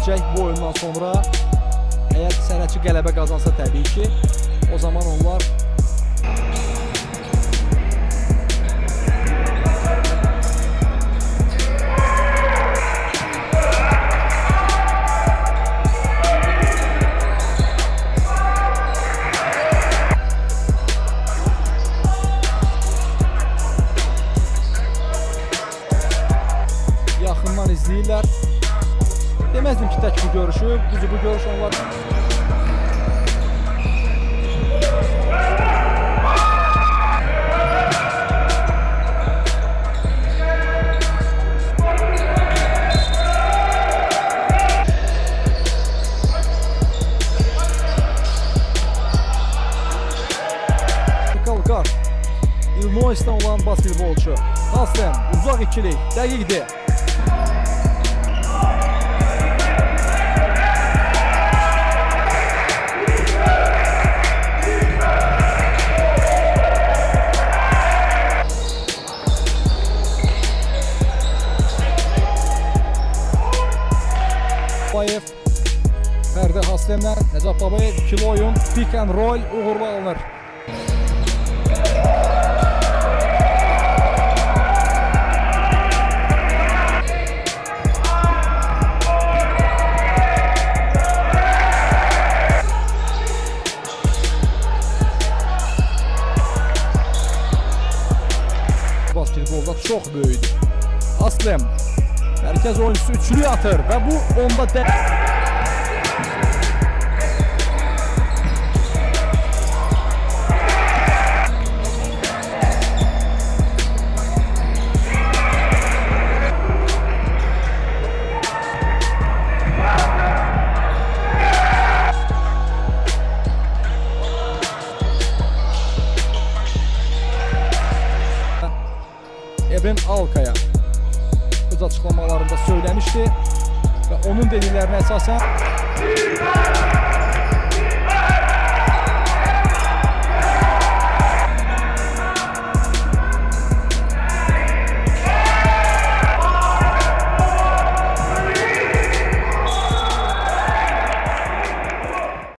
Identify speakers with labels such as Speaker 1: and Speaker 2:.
Speaker 1: gələcək bu oyundan sonra əgər sənətçi qələbə qazansa təbii ki, o zaman onlar yaxından izləyirlər. Deməzdim ki, tək bu görüşü, düzü bu görüş onlar Kalkar. Illinois'tan olan basketbolçu. Haslem uzaq ikilik, dəqiqdir. Babayev, Ferdi Haslemler, Necat Babayev, ikili oyun, pick and roll, Uğur Balınır. Basketbolda çok böyüdü. Aslem Merkez oyuncusu üçlüyü atır ve bu onda de... Ebrin Alkaya. Öz açıqlamalarında söyləmişdi və onun dediklərinə əsasən